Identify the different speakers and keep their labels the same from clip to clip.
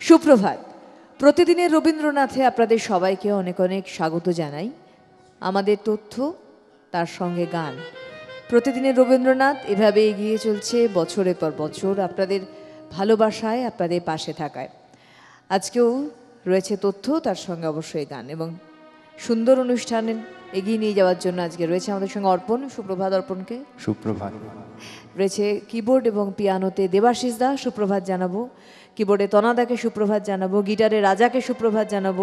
Speaker 1: সুপ্রভাত। প্রতিদিনের রবীন্দ্রনাথে আপনাদের সবাইকে অনেক অনেক স্বাগত জানাই। আমাদের তথ্য তার সঙ্গে গান। প্রতিদিনের রবীন্দ্রনাথ এভাবে এগিয়ে চলছে বছরের পর বছর আপনাদের ভালোবাসায় আপনাদের পাশে থাকায়। আজকেও রয়েছে তথ্য তার সঙ্গে অবশ্যই গান এবং সুন্দর অনুষ্ঠানে এগিয়ে নিয়ে যাওয়ার জন্য আজকে রয়েছে আমাদের সঙ্গে অর্পণ সুপ্রভাত অর্পণকে।
Speaker 2: সুপ্রভাত।
Speaker 1: রয়েছে কিবোর্ড এবং পিয়ানোতে দেবাশিস দা সুপ্রভাত জানাব। কিবোর্ডে তনাদাকে সুপ্রভাত জানাব, গিটারে রাজাকে সুপ্রভাত জানাব,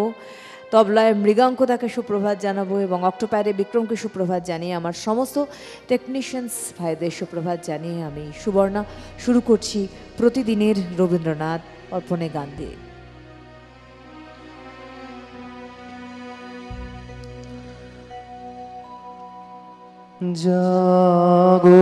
Speaker 1: তবলায় মৃগাঙ্কদাকে সুপ্রভাত জানাব এবং অক্টোপ্যারে বিক্রমকে সুপ্রভাত জানিয়ে আমার সমস্ত টেকনিশিয়ানস ভাইদের সুপ্রভাত জানিয়ে আমি সুবর্ণা শুরু করছি প্রতিদিনের রবীন্দ্রনাথ অর্পণে গান দিয়ে।
Speaker 2: জাগো।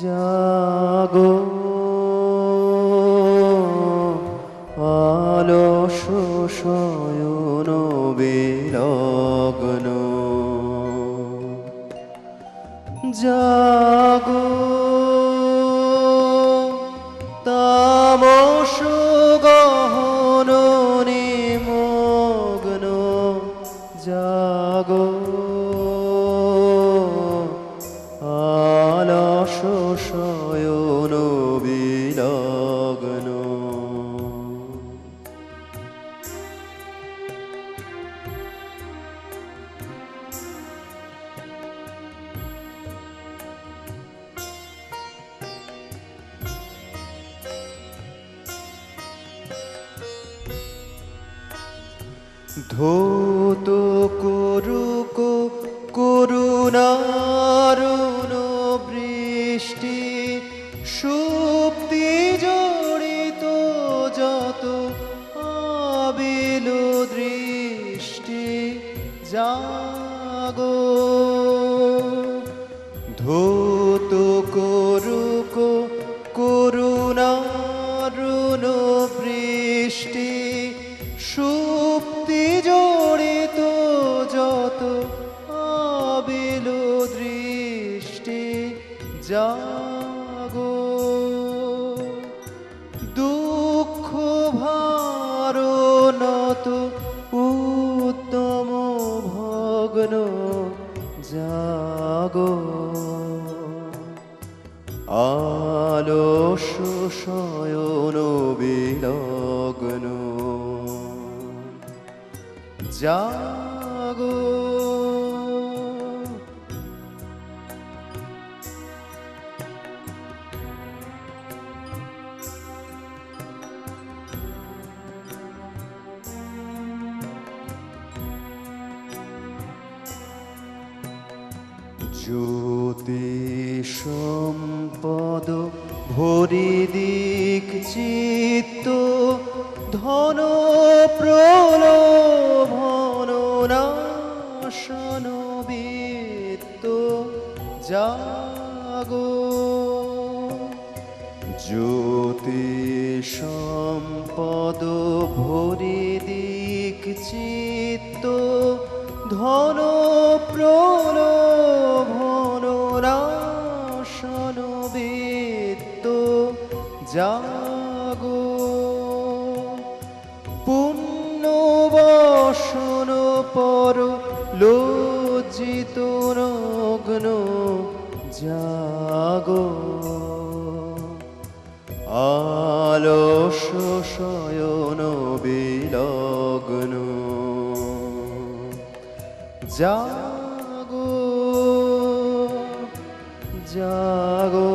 Speaker 2: জাগো। धोतु कोरु বিত্ত জাগো। পুণ্য বসন পর লজ্জিত নগ্ন জাগো। জাগো জাগো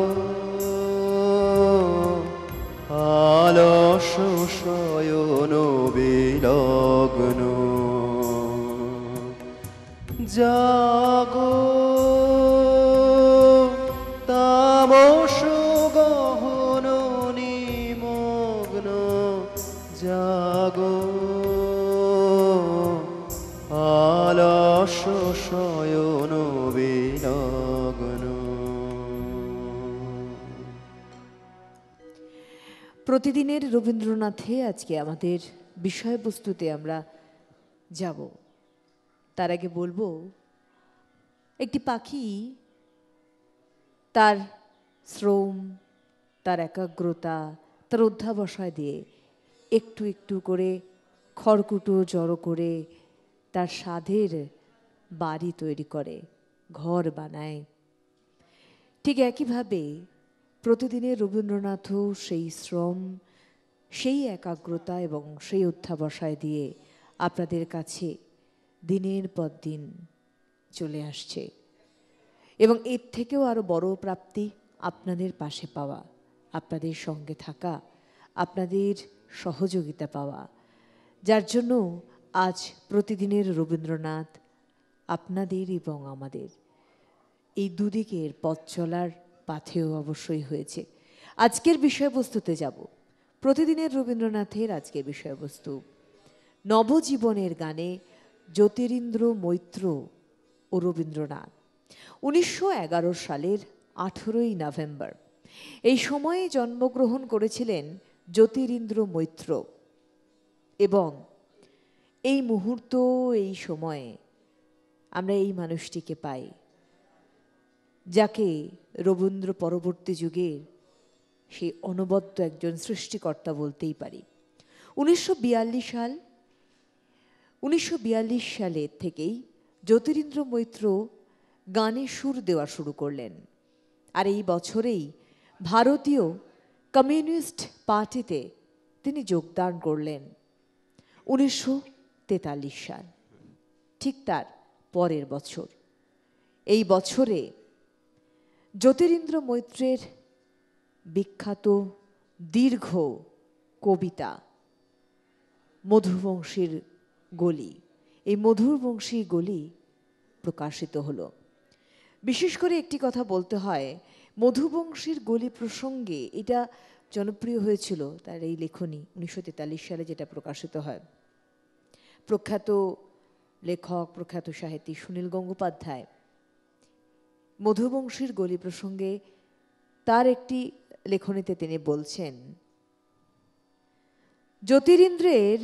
Speaker 2: আলস শয়ন বিলগ্ন। জাগো
Speaker 1: প্রতিদিনের রবীন্দ্রনাথে আজকে আমাদের বিষয়বস্তুতে আমরা যাব। তার আগে বলব, একটি পাখি তার শ্রম, তার একাগ্রতা, তার অধ্যাবসায় দিয়ে একটু একটু করে খড়কুটো জড়ো করে তার স্বাদের বাড়ি তৈরি করে, ঘর বানায়। ঠিক একইভাবে প্রতিদিনের রবীন্দ্রনাথও সেই শ্রম, সেই একাগ্রতা এবং সেই অধ্যাবসায় দিয়ে আপনাদের কাছে দিনের পর দিন চলে আসছে এবং এর থেকেও আরও বড় প্রাপ্তি আপনাদের পাশে পাওয়া, আপনাদের সঙ্গে থাকা, আপনাদের সহযোগিতা পাওয়া। যার জন্য আজ প্রতিদিনের রবীন্দ্রনাথ আপনাদের এবং আমাদের এই দুদিকের পথ চলার পাথেও অবশ্যই হয়েছে। আজকের বিষয়বস্তুতে যাব। প্রতিদিনের রবীন্দ্রনাথের আজকের বিষয়বস্তু। নবজীবনের গানে জ্যোতিরিন্দ্র মৈত্র ও রবীন্দ্রনাথ। উনিশশো এগারো সালের আঠেরোই নভেম্বর। এই সময়ে জন্মগ্রহণ করেছিলেন জ্যোতিরিন্দ্র মৈত্র। এবং এই মুহূর্ত, এই সময়ে আমরা এই মানুষটিকে পাই। যাকে রবীন্দ্র পরবর্তী যুগের সেই অনবদ্য একজন সৃষ্টিকর্তা বলতেই পারি। উনিশশো বিয়াল্লিশ সাল, উনিশশো সালে থেকেই জ্যোতিরিন্দ্র মৈত্র গানে সুর দেওয়া শুরু করলেন। আর এই বছরেই ভারতীয় কমিউনিস্ট পার্টিতে তিনি যোগদান করলেন উনিশশো তেতাল্লিশ সাল। ঠিক তার পরের বছর। এই বছরে জ্যোতিরিন্দ্র মৈত্রের বিখ্যাত দীর্ঘ কবিতা, মধুবংশীর গলি। এই মধুরবংশী গলি প্রকাশিত হলো। বিশেষ করে একটি কথা বলতে হয়, মধুবংশীর গলি প্রসঙ্গে এটা জনপ্রিয় হয়েছিল তার এই লেখনী উনিশশো তেতাল্লিশ সালে যেটা প্রকাশিত হয়। প্রখ্যাত লেখক, প্রখ্যাত সাহিত্যিক সুনীল গঙ্গোপাধ্যায় মধুবংশীর গলি প্রসঙ্গে তার একটি লেখনীতে তিনি বলছেন, জ্যোতিরিন্দ্রের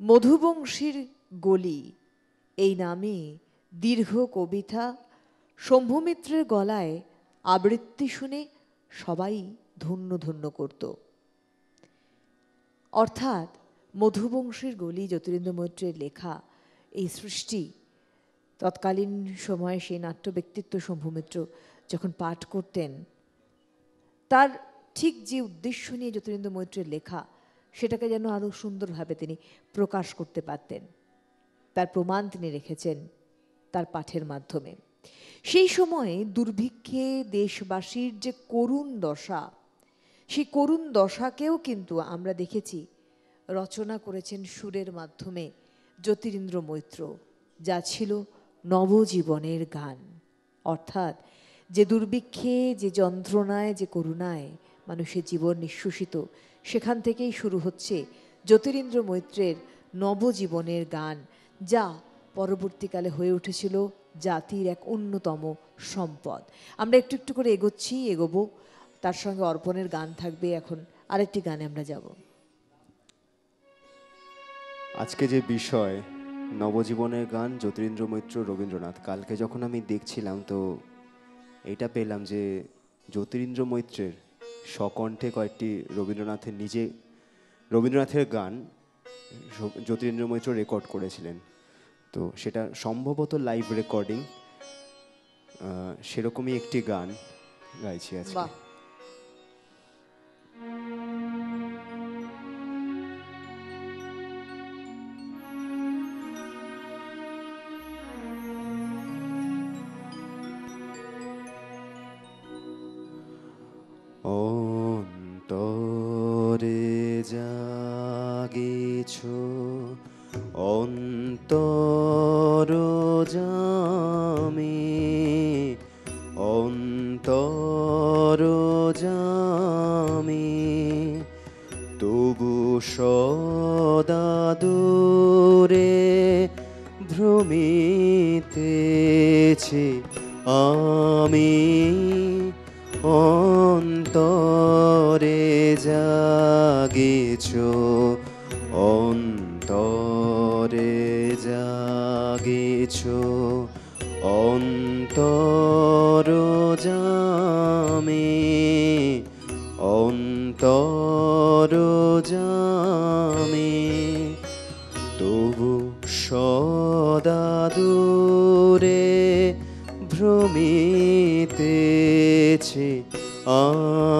Speaker 1: মধুবংশীর গলি, এই নামে দীর্ঘ কবিতা শম্ভুমিত্রের গলায় আবৃত্তি শুনে সবাই ধন্য ধন্য করত। অর্থাৎ মধুবংশীর গলি জ্যোতিরিন্দ্র মৈত্রের লেখা এই সৃষ্টি তৎকালীন সময়ে সেই নাট্য ব্যক্তিত্ব শম্ভুমিত্র যখন পাঠ করতেন, তার ঠিক যে উদ্দেশ্য নিয়ে জ্যোতিরিন্দ্র মৈত্রের লেখা, সেটাকে যেন আরও সুন্দরভাবে তিনি প্রকাশ করতে পারতেন। তার প্রমাণ তিনি রেখেছেন তার পাঠের মাধ্যমে। সেই সময়ে দুর্ভিক্ষে দেশবাসীর যে করুণ দশা, সেই করুণ দশাকেও কিন্তু আমরা দেখেছি, রচনা করেছেন সুরের মাধ্যমে জ্যোতিরিন্দ্র মৈত্র, যা ছিল নবজীবনের গান। অর্থাৎ যে দুর্ভিক্ষে, যে যন্ত্রণায়, যে করুণায় মানুষের জীবন নিঃশ্বসিত সেখান থেকেই শুরু হচ্ছে জ্যোতিরিন্দ্র মৈত্রের নবজীবনের গান, যা পরবর্তীকালে হয়ে উঠেছিল জাতির এক অন্যতম সম্পদ। আমরা একটু একটু করে এগোচ্ছি, এগোবো। তার সঙ্গে অর্পণের গান থাকবে। এখন আরেকটি গানে আমরা যাব।
Speaker 2: আজকে যে বিষয় নবজীবনের গান জ্যোতিরিন্দ্র মৈত্র রবীন্দ্রনাথ। কালকে যখন আমি দেখছিলাম তো এটা পেলাম যে জ্যোতিরিন্দ্র মৈত্রের স্বকণ্ঠে কয়েকটি রবীন্দ্রনাথের নিজে, রবীন্দ্রনাথের গান জ্যোতিরিন্দ্র মৈত্র রেকর্ড করেছিলেন। তো সেটা সম্ভবত লাইভ রেকর্ডিং সেরকমই একটি গান গাইছি আজকে। অন্তর জামে অন্তর জামে তবু সদা দূরে ভ্রমিতেছে আমি।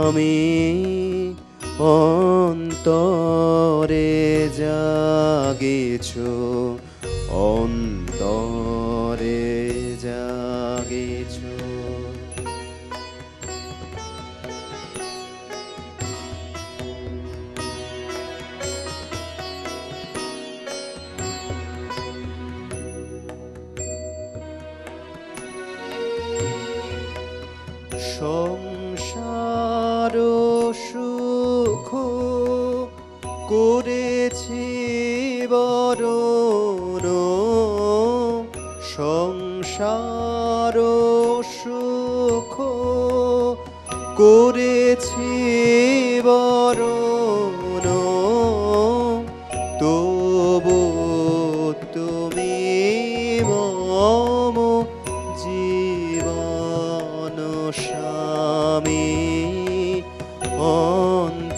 Speaker 2: আমি অন্তরে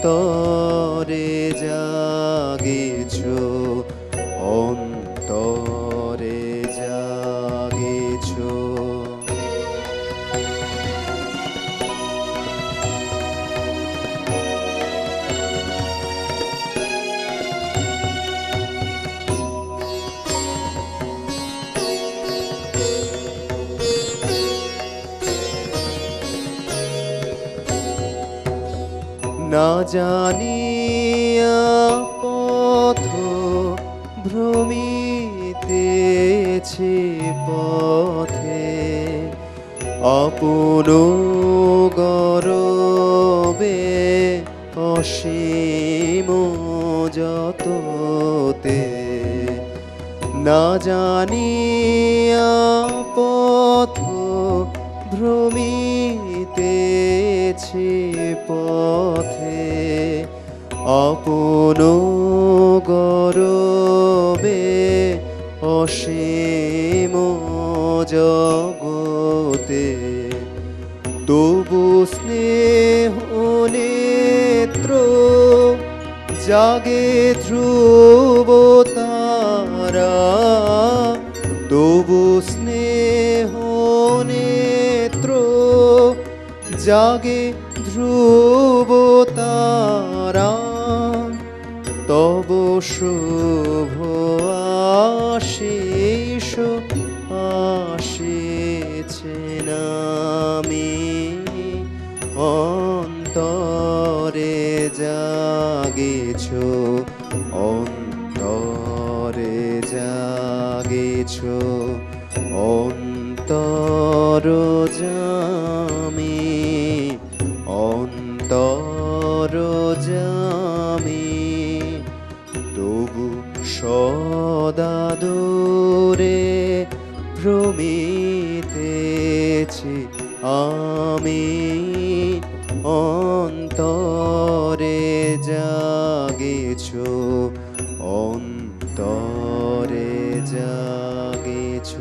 Speaker 2: অন্তরে জাগেছ জানিয়া পথ ভ্রমিতেছে পথে। আপন গরবে অসীম যততে। না জানিয়া আপন গরবে অসীম জগতে। তবু স্নেহ নেত্র জাগে ধ্রুব তারা। তবু স্নেহ নেত্র জাগে শুভ আশিস আসিছে নামি অন্তরে জাগেছ অন্তরে জাগেছ অন্তর জামি আমি অন্তরে জাগেছ অন্তরে জাগেছ।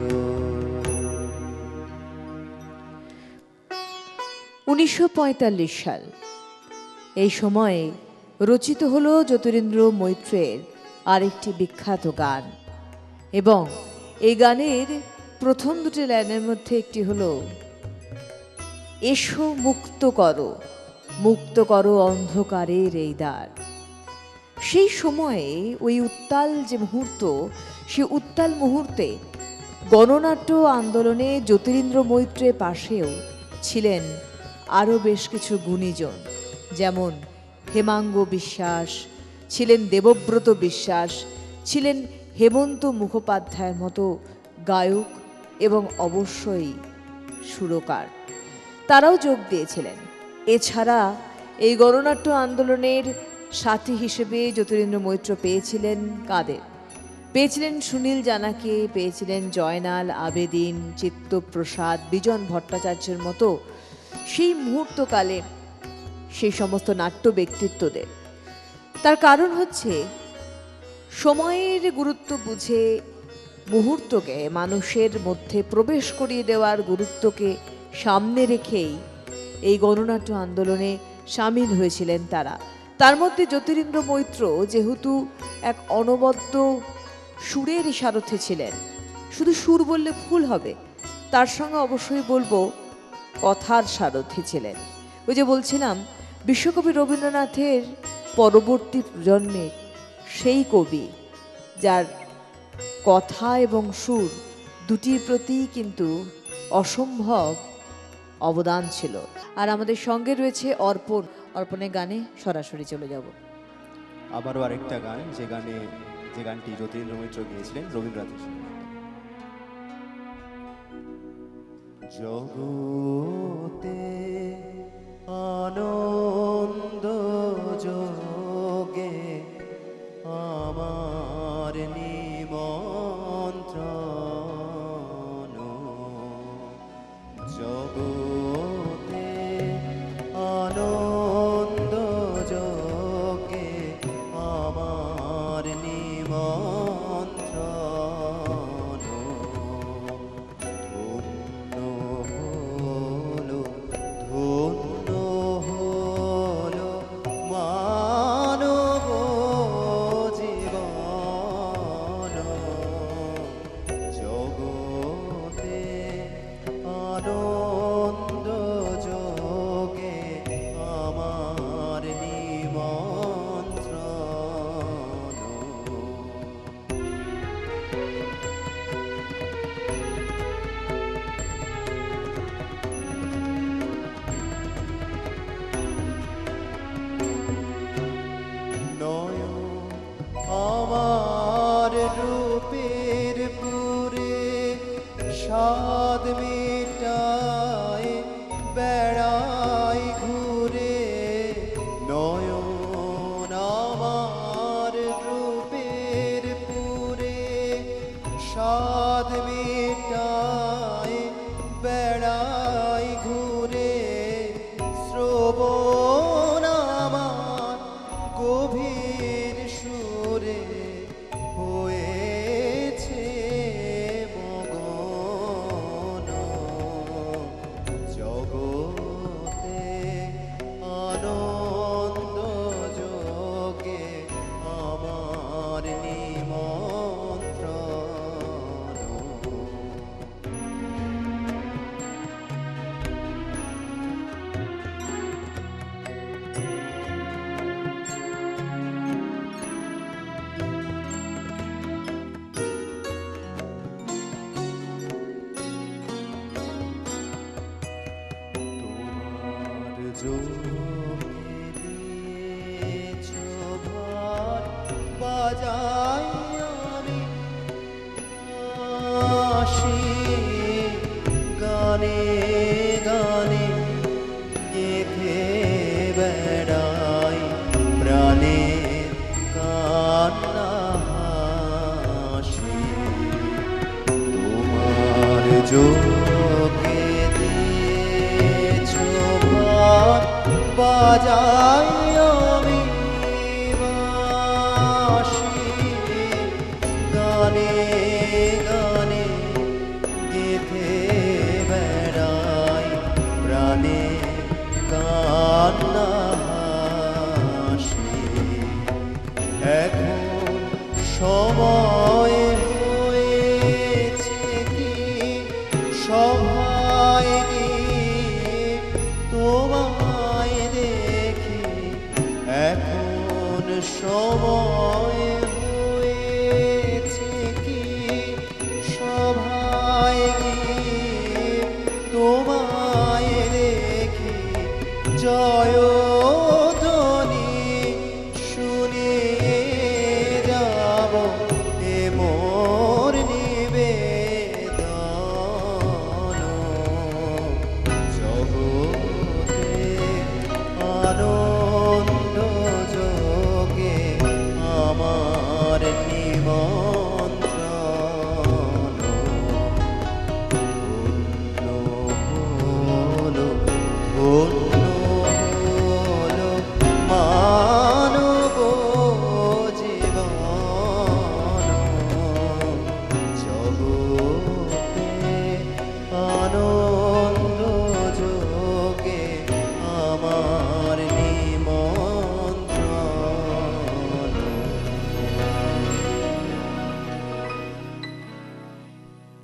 Speaker 1: উনিশশো সাল। এই সময়ে রচিত হলো জ্যোতিরেন্দ্র মৈত্রের আরেকটি বিখ্যাত গান এবং এই গানের প্রথম দুটি লাইনের মধ্যে একটি হলো এসো মুক্ত করো মুক্ত করো অন্ধকারের এই দ্বার। সেই সময়ে ওই উত্তাল যে মুহূর্ত, সে উত্তাল মুহূর্তে গণনাট্য আন্দোলনে জ্যোতিরিন্দ্র মৈত্রের পাশেও ছিলেন আরও বেশ কিছু গুণীজন, যেমন হেমাঙ্গ বিশ্বাস, ছিলেন দেবব্রত বিশ্বাস, ছিলেন হেমন্ত মুখোপাধ্যায়ের মতো গায়ক এবং অবশ্যই সুরকার। তারাও যোগ দিয়েছিলেন। এছাড়া এই গণনাট্য আন্দোলনের সাথী হিসেবে জ্যোতিরেন্দ্র মৈত্র পেয়েছিলেন কাদের? পেয়েছিলেন সুনীল জানাকে, পেয়েছিলেন জয়নাল, আবেদিন, চিত্তপ্রসাদ, বিজন ভট্টাচার্যের মতো সেই মুহূর্তকালে সেই সমস্ত নাট্য ব্যক্তিত্বদের। তার কারণ হচ্ছে সময়ের গুরুত্ব বুঝে মুহূর্তকে মানুষের মধ্যে প্রবেশ করিয়ে দেওয়ার গুরুত্বকে সামনে রেখেই এই গণনাট্য আন্দোলনে সামিল হয়েছিলেন তারা। তার মধ্যে জ্যোতিরিন্দ্র মৈত্র যেহেতু এক অনবদ্য সুরের সারথে ছিলেন, শুধু সুর বললে ভুল হবে, তার সঙ্গে অবশ্যই বলব কথার সারথি ছিলেন। ওই যে বলছিলাম, বিশ্বকবি রবীন্দ্রনাথের পরবর্তী প্রজন্মে সেই কবি, যার কথা এবং সুর দুটির প্রতি কিন্তু অসম্ভব অবদান ছিল। আর আমাদের সঙ্গে রয়েছে অর্পণ। অর্পণের গানে সরাসরি চলে যাব।
Speaker 2: আবারও আরেকটা গান, যে গানে, যে গানটি যতীন্দ্র রবীন্দ্র গিয়েছিলেন, রবীন্দ্রনাথ। জগতে আনন্দ যোগে Oh boy.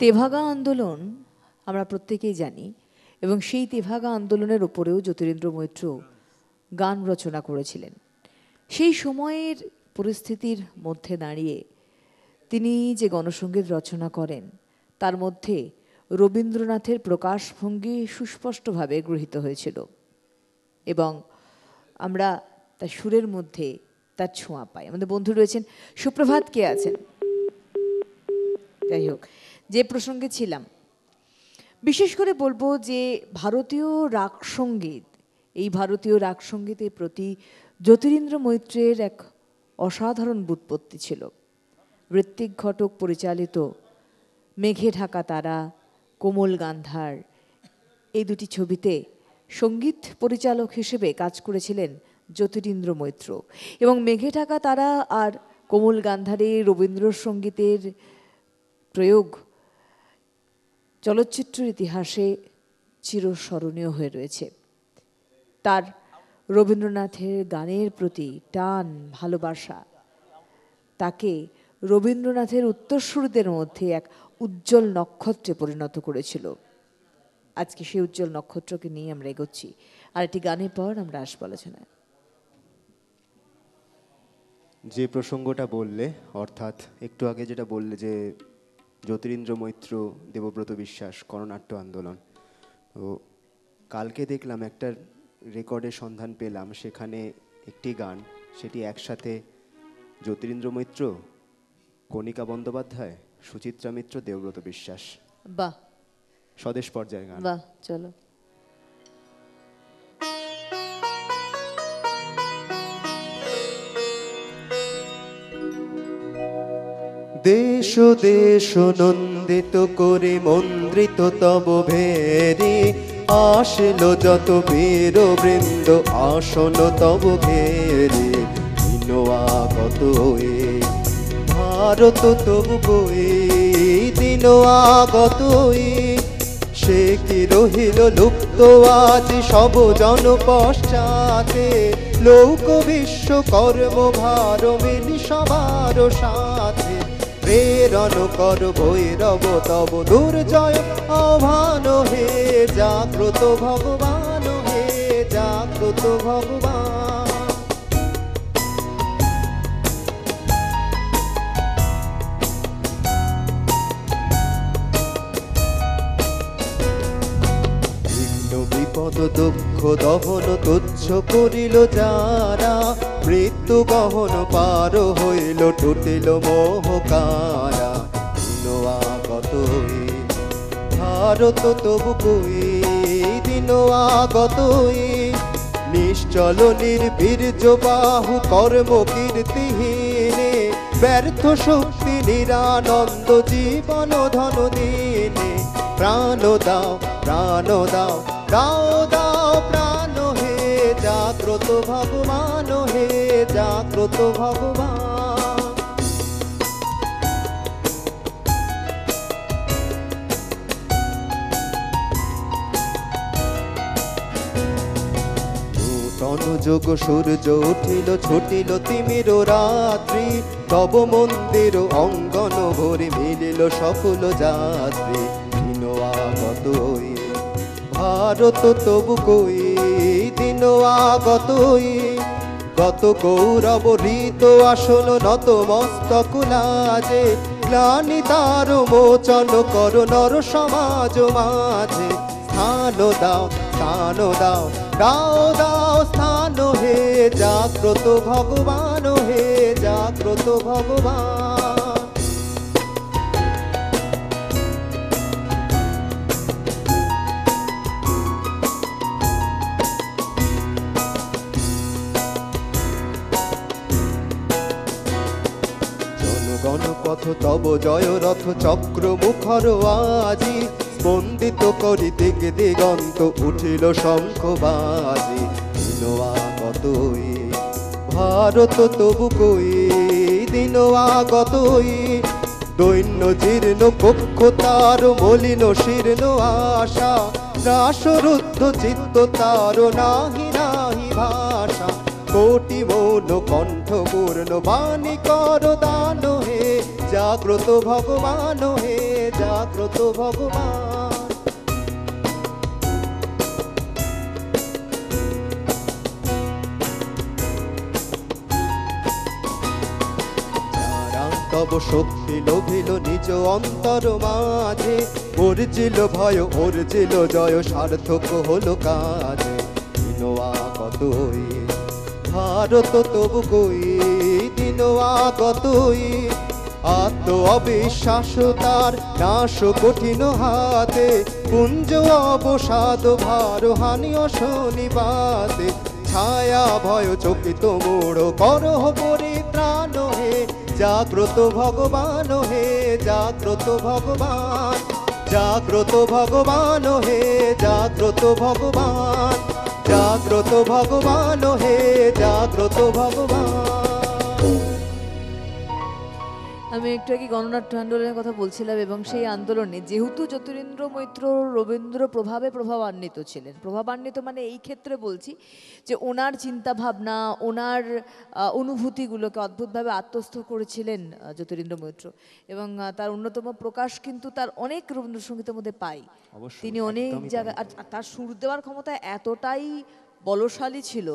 Speaker 1: তেভাগা আন্দোলন আমরা প্রত্যেকেই জানি এবং সেই তেভাগা আন্দোলনের ওপরেও জ্যোতিরেন্দ্র মৈত্র গান রচনা করেছিলেন। সেই সময়ের পরিস্থিতির মধ্যে দাঁড়িয়ে তিনি যে গণসঙ্গীত রচনা করেন, তার মধ্যে রবীন্দ্রনাথের প্রকাশভঙ্গি সুস্পষ্টভাবে গৃহীত হয়েছিল এবং আমরা তার সুরের মধ্যে তার ছোঁয়া পাই। আমাদের বন্ধু রয়েছেন সুপ্রভাত, কে আছেন? যাই হোক যে প্রসঙ্গে ছিলাম। বিশেষ করে বলব যে ভারতীয় রাগ সংগীত, এই ভারতীয় রাগ সঙ্গীতের প্রতি জ্যোতিরিন্দ্র মৈত্রের এক অসাধারণ বুৎপত্তি ছিল। ঋত্বিক ঘটক পরিচালিত মেঘে ঢাকা তারা কোমল গান্ধার এই দুটি ছবিতে সংগীত পরিচালক হিসেবে কাজ করেছিলেন জ্যোতিরিন্দ্র মৈত্র। এবং মেঘে ঢাকা তারা আর কোমল গান্ধারে রবীন্দ্রসঙ্গীতের প্রয়োগ চলচ্চিত্রের ইতিহাসে চিরস্মরণীয় হয়ে রয়েছে। তার রবীন্দ্রনাথের গানের প্রতি টান ভালোবাসা। তাকে রবীন্দ্রনাথের উত্তরসূরিদের মধ্যে এক উজ্জ্বল নক্ষত্রে পরিণত করেছিল। আজকে সেই উজ্জ্বল নক্ষত্রকে নিয়ে আমরা এগোচ্ছি। আর একটি গানের পর আমরা আসব আলোচনায়।
Speaker 3: যে প্রসঙ্গটা বললে, অর্থাৎ একটু আগে যেটা বললে যে জ্যোতিরিন্দ্র মৈত্র দেবব্রত বিশ্বাস করণাট্য আন্দোলন। তো কালকে দেখলাম একটা রেকর্ডের সন্ধান পেলাম সেখানে একটি গান সেটি একসাথে জ্যোতিরিন্দ্র মৈত্র কণিকা বন্দ্যোপাধ্যায় সুচিত্রা মিত্র দেবব্রত বিশ্বাস।
Speaker 1: বাহ।
Speaker 3: স্বদেশ পর্যায়ের গান।
Speaker 1: বাহ চলো।
Speaker 2: দেশ দেশ নন্দিত করে মন্দ্রিত তব ভেরি। আসলো যত বীর বৃন্দ আসন তব ঘেরে দিনগত হয়ে ভারত তবু বই দিন আগত সে কি রহিল লুপ্ত? আজ সব জন পশ্চাতে, লোক বিশ্ব কর্ম ভার, মিলি সবার সাথে। প্রেরণ কর ভৈরব তব দুর্জয়। আহ্বান হে জাগ্রত ভগবান, হে জাগ্রত ভগবান। বিপদ দুঃখ দহন তুচ্ছ করিল যারা। মৃত্যু গহন পার হইল, টুটিল মোহকারা দিন আগত ভারত তবু কই দিন আগত হই? নিশ্চল নির্বীর্য বাহু কর্ম কীর্তিহীনে। ব্যর্থ শক্তি নিরানন্দ জীবন ধন দিনে। প্রাণ দাও প্রাণ দাও দাও দাও জাগ্রত ভগবান, হে জাগ্রত ভগবান। যোগ সূর্য উঠিল, ছুটিল তিমির রাত্রি। তব মন্দির অঙ্গন ভরে মিলিল সফল যাত্রী। ভারত তবু কই? দিন আগত হই গত গৌরব ঋত আসন নত মস্তক লাজে গ্লানি তার মোচন কর নর সমাজ মাঝে। স্থান দাও স্থান দাও দাও দাও, স্থান হে জাগ্রত ভগবান, হে জাগ্রত ভগবান। পথ তব জয় রথ, চক্র মুখর আজি। স্পন্দিত করি দিগ দিগন্ত, উঠিল শঙ্খ বাজি দিন ভারত তবু কই? দিন আগতই দৈন্য জীর্ণ কক্ষ, তার মলিন শীর্ণ আশা। রাসরুদ্ধ চিত্ত, তার নাহি নাহি ভাষা। কোটি মৌন কণ্ঠ, পূর্ণ বাণী কর দান জাগ্রত ভগবান হে, জাগ্রত ভগবান। তব শক্তি লোভিল নিজ অন্তর মাঝে, অর্জিল ভয়, অর্জিল জয়, সার্থক হলো কাজে। দিনোয়া কতই ভারত তবু কই? দিনোয়া কতই আত্ম অবিশ্বাস তার নাশ কঠিন হাতে কুঞ্জ অবসাদ ভার হানিও শনিবাতে ছায়া ভয় চকিত মোড়, করহ পরিত্রাণ হে, জাগ্রত ভগবান হে, জাগ্রত ভগবান জাগ্রত ভগবান হে, জাগ্রত ভগবান জাগ্রত ভগবান হে, জাগ্রত ভগবান।
Speaker 1: আমি একটু আগে গণনাট্য আন্দোলনের কথা বলছিলাম এবং সেই আন্দোলনে যেহেতু জ্যোতিরিন্দ্র মৈত্র রবীন্দ্র প্রভাবে প্রভাবান্বিত ছিলেন। প্রভাবান্বিত মানে এই ক্ষেত্রে বলছি যে ওনার চিন্তা ভাবনা ওনার অনুভূতিগুলোকে অদ্ভুতভাবে আত্মস্থ করেছিলেন আহ, জ্যোতিরিন্দ্র মৈত্র এবং তার অন্যতম প্রকাশ কিন্তু তার অনেক রবীন্দ্রসঙ্গীতের মধ্যে পাই। তিনি অনেক জায়গায় আর তার সুর দেওয়ার ক্ষমতা এতটাই বলশালী ছিল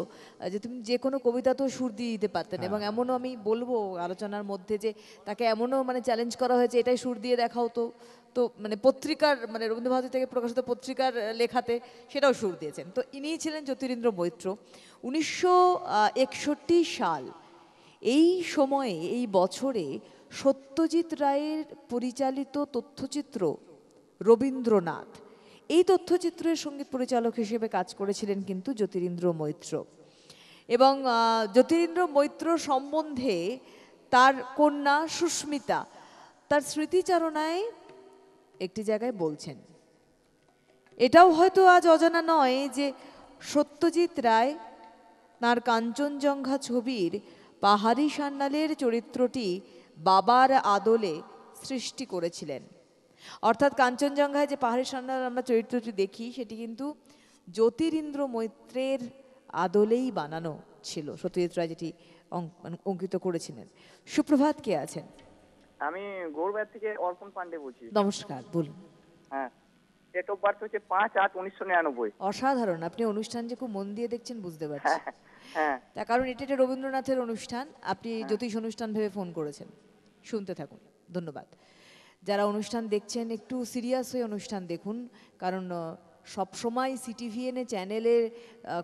Speaker 1: যে তুমি যে কোনো কবিতাতেও সুর দিয়ে দিতে পারতেন এবং এমনও আমি বলব আলোচনার মধ্যে যে তাকে এমনও মানে চ্যালেঞ্জ করা হয়েছে এটাই সুর দিয়ে দেখাও তো। তো মানে পত্রিকার মানে রবীন্দ্রভারতী থেকে প্রকাশিত পত্রিকার লেখাতে সেটাও সুর দিয়েছেন। তো ইনিই ছিলেন জ্যোতিরিন্দ্র মৈত্র। উনিশশো একষট্টি সাল এই সময়ে এই বছরে সত্যজিৎ রায়ের পরিচালিত তথ্যচিত্র রবীন্দ্রনাথ এই তথ্যচিত্রের সংগীত পরিচালক হিসেবে কাজ করেছিলেন কিন্তু জ্যোতিরিন্দ্র মৈত্র। এবং জ্যোতিরিন্দ্র মৈত্র সম্বন্ধে তার কন্যা সুস্মিতা তার স্মৃতিচারণায় একটি জায়গায় বলছেন, এটাও হয়তো আজ অজানা নয় যে সত্যজিৎ রায় তাঁর কাঞ্চনজঙ্ঘা ছবির পাহাড়ি সান্যালের চরিত্রটি বাবার আদলে সৃষ্টি করেছিলেন। অর্থাৎ কাঞ্চনজঙ্ঘায় যে পাহাড়ি সান্যাল আমরা চরিত্রটি দেখি সেটি কিন্তু জ্যোতিরিন্দ্র মৈত্রের আদলেই বানানো ছিল। সত্যজিৎ রায় যেটি মানে অঙ্কিত করেছিলেন। সুপ্রভাত কে আছেন?
Speaker 4: আমি গৌরবাদ থেকে অর্পণ পান্ডে বলছি।
Speaker 1: নমস্কার বলুন।
Speaker 4: হ্যাঁ ডেট অফ বার্থ হচ্ছে পাঁচ আট উনিশশো নিরানব্বই।
Speaker 1: অসাধারণ আপনি অনুষ্ঠান যে খুব মন দিয়ে দেখছেন বুঝতে পারছি।
Speaker 4: হ্যাঁ
Speaker 1: তার কারণ এটি রবীন্দ্রনাথের অনুষ্ঠান আপনি জ্যোতিষ অনুষ্ঠান ভেবে ফোন করেছেন। শুনতে থাকুন ধন্যবাদ। যারা অনুষ্ঠান দেখছেন, একটু সিরিয়াস হয়ে অনুষ্ঠান দেখুন। কারণ সব সময় সিটিভিএনএ চ্যানেলের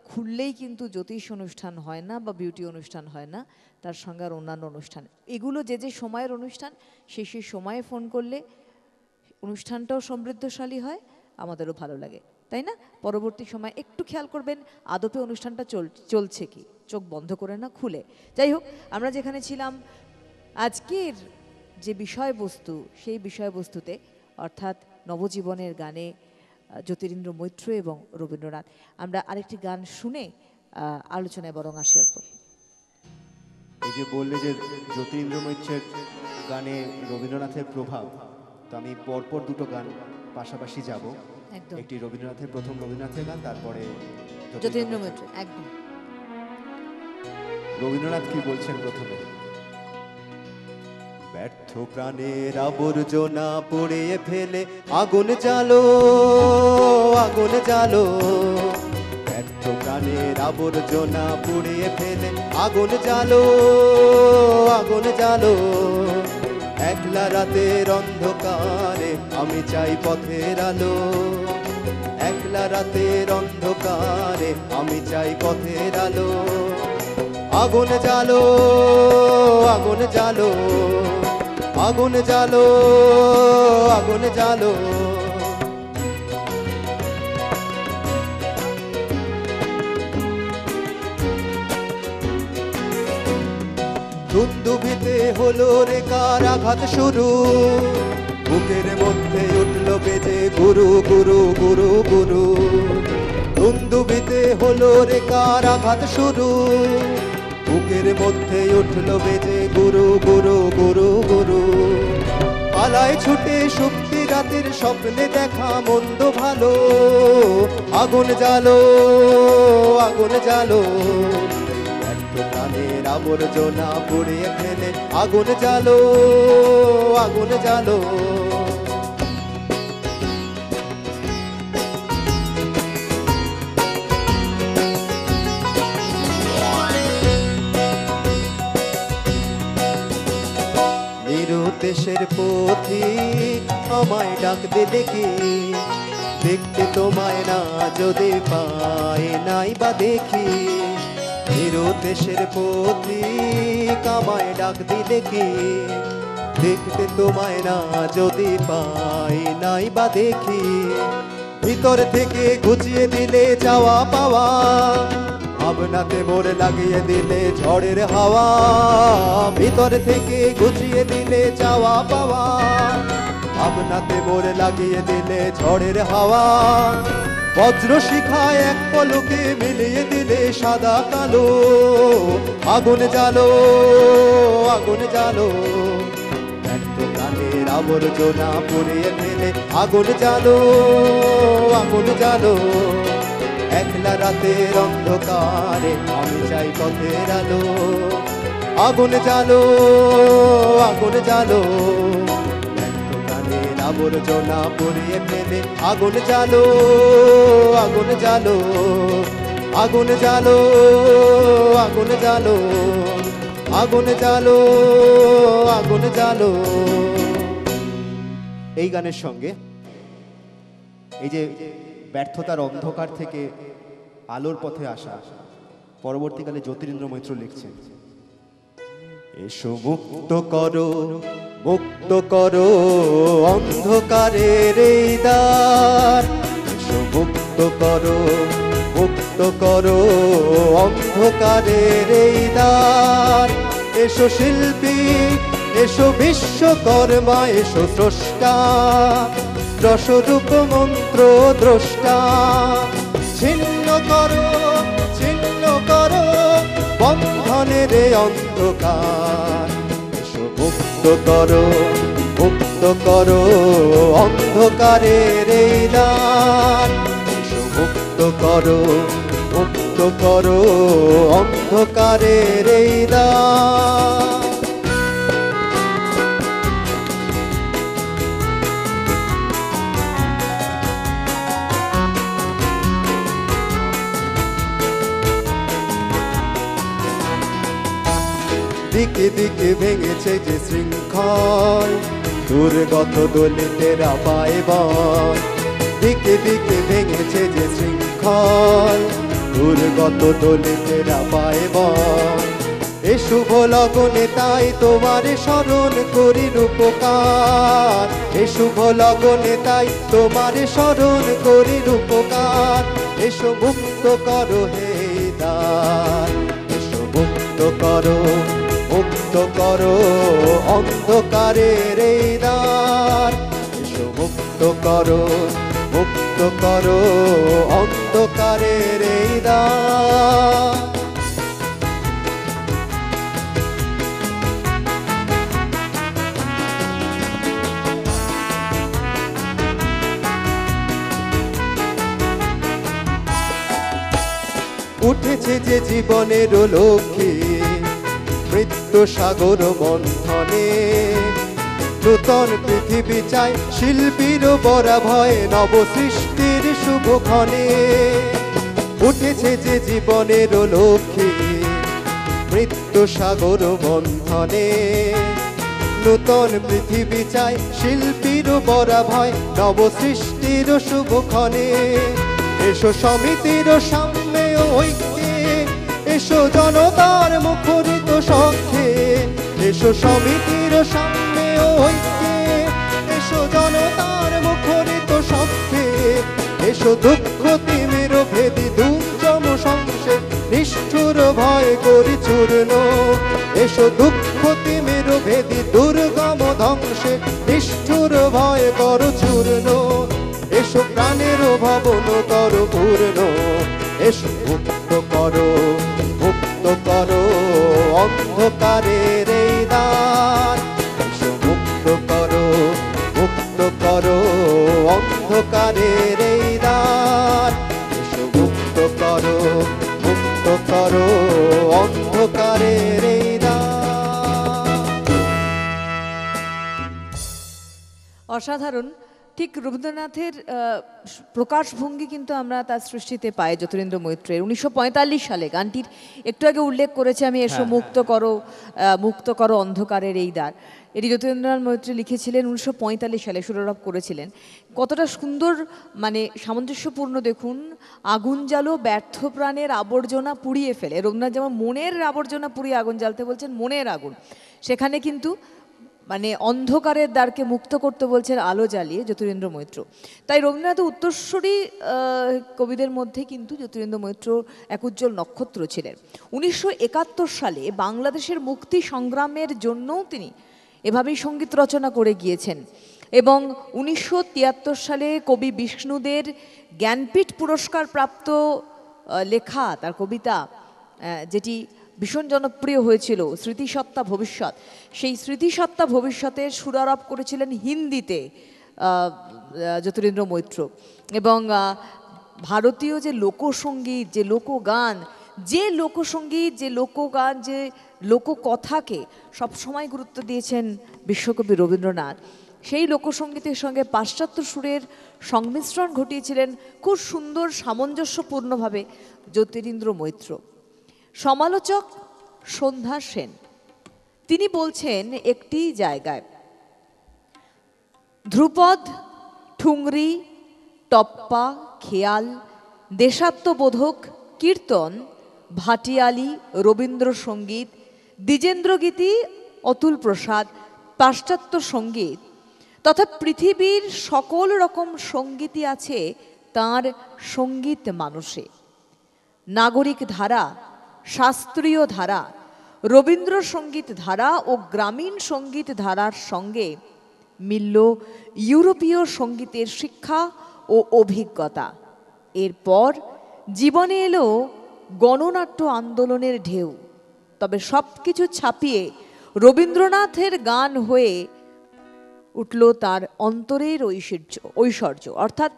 Speaker 1: খুললেই কিন্তু জ্যোতিষ অনুষ্ঠান হয় না বা বিউটি অনুষ্ঠান হয় না, তার সঙ্গে আর অন্যান্য অনুষ্ঠান। এগুলো যে যে সময়ের অনুষ্ঠান সেই সেই সময়ে ফোন করলে অনুষ্ঠানটাও সমৃদ্ধশালী হয়, আমাদেরও ভালো লাগে। তাই না? পরবর্তী সময় একটু খেয়াল করবেন, আদপে অনুষ্ঠানটা চল, চলছে কি? চোখ বন্ধ করে না, খুলে। যাই হোক, আমরা যেখানে ছিলাম, আজকের যে বিষয়বস্তু সেই বিষয়বস্তুতে অর্থাৎ নবজীবনের গানে জ্যোতিরিন্দ্র মৈত্র এবং রবীন্দ্রনাথ। আমরা আরেকটি গান শুনে আলোচনায় বরং আসি অল্প।
Speaker 3: এই যে বললে যে জ্যোতিরিন্দ্র মৈত্রের গানে রবীন্দ্রনাথের প্রভাব তো আমি পরপর দুটো গান পাশাপাশি যাব।
Speaker 1: একদম।
Speaker 3: একটি রবীন্দ্রনাথের প্রথম রবীন্দ্রনাথের গান তারপরে
Speaker 1: জ্যোতিরিন্দ্র মৈত্র একদম।
Speaker 3: রবীন্দ্রনাথ কি বলছেন প্রথমে?
Speaker 2: ব্যর্থ প্রাণের আবর্জনা পুড়িয়ে ফেলে। আগুন জালো আগুন জালো ব্যর্থ প্রাণের আবর্জনা পুড়িয়ে ফেলে। আগুন জালো আগুন জালো একলা রাতের অন্ধকারে আমি চাই পথের আলো। একলা রাতের অন্ধকারে আমি চাই পথের আলো। আগুন জালো আগুন জালো আগুন জালো আগুন জালো দুন্দুভিতে হলো রে কার আঘাত শুরু। বুকের মধ্যে উঠল বেজে গুরু গুরু গুরু গুরু। দুন্দুভিতে হলো রে কার আঘাত শুরু। বুকের মধ্যে উঠল বেজে, গুরু গুরু গুরু গুরু। পালায় ছুটে শক্তি রাতের স্বপ্নে দেখা মন্দ ভালো। আগুন জালো আগুন জালো প্রাণের আবর্জনা পুড়িয়ে ফেলে, আগুন জালো আগুন জ্বালো। নিরুদ্দেশের পথি আমায় ডাক দিলে কি দেখতে তোমায় না যদি পায় নাই বা দেখি নিরুদ্দেশের পথি কামায় ডাক দিলে কি দেখতে তোমায় না যদি পাই নাই বা দেখি। ভিতর থেকে গুছিয়ে দিলে যাওয়া পাওয়া ভাবনাতে মোর লাগিয়ে দিলে ঝড়ের হাওয়া, ভিতর থেকে গুছিয়ে দিলে চাওয়া পাওয়া। ভাবনাতে মোর লাগিয়ে দিলে ঝড়ের হাওয়া বজ্র শিখায় এক পলকে মিলিয়ে দিলে সাদা কালো। আগুন জালো আগুন এত প্রাণের আবর্জনা পুড়িয়ে ফেলে আগুন জ্বালো আগুন জ্বালো। একলা রাতের অন্ধকারে, আমি চাই পথের আলো। আগুন জালো আগুন জালো আবর্জনা পুড়িয়ে ফেলে, আগুন জ্বালো আগুন জ্বালো। আগুন জ্বালো আগুন জ্বালো। আগুন জ্বালো আগুন জ্বালো। এই গানের সঙ্গে, এই যে ব্যর্থতার অন্ধকার থেকে আলোর পথে আসা। পরবর্তীকালে জ্যোতিরিন্দ্র মৈত্র লিখছেন, এসো মুক্ত করো মুক্ত করো অন্ধকারের এই দ্বার। এসো মুক্ত করো মুক্ত করো অন্ধকারের এই দ্বার। এসো শিল্পী, এসো বিশ্বকর্মা, এসো স্রষ্টা। রসরূপ মন্ত্র দ্রষ্টা। ছিন্ন করো ছিন্ন করো, বন্ধনের অন্ধকার। মুক্ত করো মুক্ত করো, অন্ধকারের এই এসো মুক্ত করো মুক্ত করো, অন্ধকারের এই দ্বার। দিকে দিকে ভেঙেছে যে শৃঙ্খল, দুর্গত দলিতেরা পায় বল। দিকে দিকে ভেঙেছে যে শৃঙ্খল, দুর্গত দলিতেরা পায় বল। এ শুভ লগনে তাই তোমার স্মরণ করি রূপকার। এ শুভ লগনে তাই তোমার স্মরণ করি রূপকার। এসো মুক্ত করো হে দ্বার, এসো মুক্ত করো। মুক্ত করো অন্ধকারের এই দ্বার। এসো মুক্ত করো মুক্ত করো অন্ধকারের এই দ্বার। উঠেছে যে জীবনের লক্ষ্মী মৃত্যু সাগর মন্থনে নূতন পৃথিবী চাই শিল্পীর বরা ভয় নব সৃষ্টির শুভক্ষণে। উঠেছে যে জীবনের লক্ষ্মী, মৃত্যু সাগর বন্ধনে, নূতন পৃথিবী চাই শিল্পীর বরা ভয় নব সৃষ্টির শুভক্ষণে। এসো সমিতির সামনে ঐক্যে এসো জনতার মুখরিত সখ্যে এসো সমিতির সামনে ঐক্যে, এসো জনতার মুখরিত সখ্যে এসো দুঃখ তিমির ভেদি দুর্জম সংসে, নিষ্ঠুর ভয় করি চূর্ণ, এসো দুঃখ তিমির ভেদি দুর্গম ধ্বংসে, নিষ্ঠুর ভয় কর চূর্ণ, এসো প্রাণের ভবন কর পূর্ণ, এসো মুক্ত করো। মুক্ত করো, অন্ধকারের এই দ্বার। এসো মুক্ত করো মুক্ত করো, অন্ধকারের এই দ্বার। এসো মুক্ত করো মুক্ত করো, অন্ধকারের
Speaker 1: অসাধারণ। ঠিক রবীন্দ্রনাথের প্রকাশভঙ্গি কিন্তু আমরা তার সৃষ্টিতে পাই যতীন্দ্র মৈত্রের। উনিশশো পঁয়তাল্লিশ সালে গানটির একটু আগে উল্লেখ করেছে আমি এসো মুক্ত করো মুক্ত করো অন্ধকারের এই দ্বার। এটি যতীন্দ্রনাথ মৈত্রী লিখেছিলেন উনিশশো পঁয়তাল্লিশ সালে সুরারোপ করেছিলেন। কতটা সুন্দর মানে সামঞ্জস্যপূর্ণ দেখুন আগুন জ্বালো ব্যর্থ প্রাণের আবর্জনা পুড়িয়ে ফেলে। রবীন্দ্রনাথ যেমন মনের আবর্জনা পুড়িয়ে আগুন জ্বালতে বলছেন মনের আগুন। সেখানে কিন্তু অন্ধকারের দ্বারকে মুক্ত করতে বলছেন আলো জ্বালিয়ে জ্যোতিরেন্দ্র মৈত্র। তাই রবীন্দ্রনাথ উত্তরস্বরী কবিদের মধ্যে কিন্তু জ্যোতিরেন্দ্র মৈত্র এক উজ্জ্বল নক্ষত্র ছিলেন। উনিশশো একাত্তর সালে বাংলাদেশের মুক্তি সংগ্রামের জন্যও তিনি এভাবেই সংগীত রচনা করে গিয়েছেন এবং উনিশশো তিয়াত্তর সালে কবি বিষ্ণুদের জ্ঞানপীঠ পুরস্কার প্রাপ্ত লেখা, তার কবিতা যেটি ভীষণ জনপ্রিয় হয়েছিল স্মৃতিসত্তা ভবিষ্যৎ। সেই স্মৃতিসত্তা ভবিষ্যতের সুরারোপ করেছিলেন হিন্দিতে জ্যোতিরেন্দ্র মৈত্র। এবং ভারতীয় যে লোকসঙ্গীত, যে লোকগান, যে লোকসঙ্গীত, যে লোকগান, যে লোককথাকে সবসময় গুরুত্ব দিয়েছেন বিশ্বকবি রবীন্দ্রনাথ। সেই লোকসঙ্গীতের সঙ্গে পাশ্চাত্য সুরের সংমিশ্রণ ঘটিয়েছিলেন খুব সুন্দর সামঞ্জস্যপূর্ণভাবে জ্যোতিরিন্দ্র মৈত্র। সমালোচক সন্ধ্যা সেন। তিনি বলছেন একটি জায়গায়, ধ্রুপদ, ঠুংরি, টপ্পা, খেয়াল, দেশাত্মবোধক, কীর্তন, ভাটিয়ালি, রবীন্দ্রসঙ্গীত, দ্বিজেন্দ্রগীতি, অতুল প্রসাদ, পাশ্চাত্য সংগীত তথা পৃথিবীর সকল রকম সঙ্গীতই আছে তার সংগীত মানুষে। নাগরিক ধারা শাস্ত্রীয় ধারা, রবীন্দ্রসঙ্গীত ধারা ও গ্রামীণ সংগীত ধারার সঙ্গে মিলল ইউরোপীয় সঙ্গীতের শিক্ষা ও অভিজ্ঞতা। এরপর জীবনে এলো গণনাট্য আন্দোলনের ঢেউ। তবে সব কিছু ছাপিয়ে রবীন্দ্রনাথের গান হয়ে উঠল তার অন্তরের ঐশ্বর্য ঐশ্বর্য। অর্থাৎ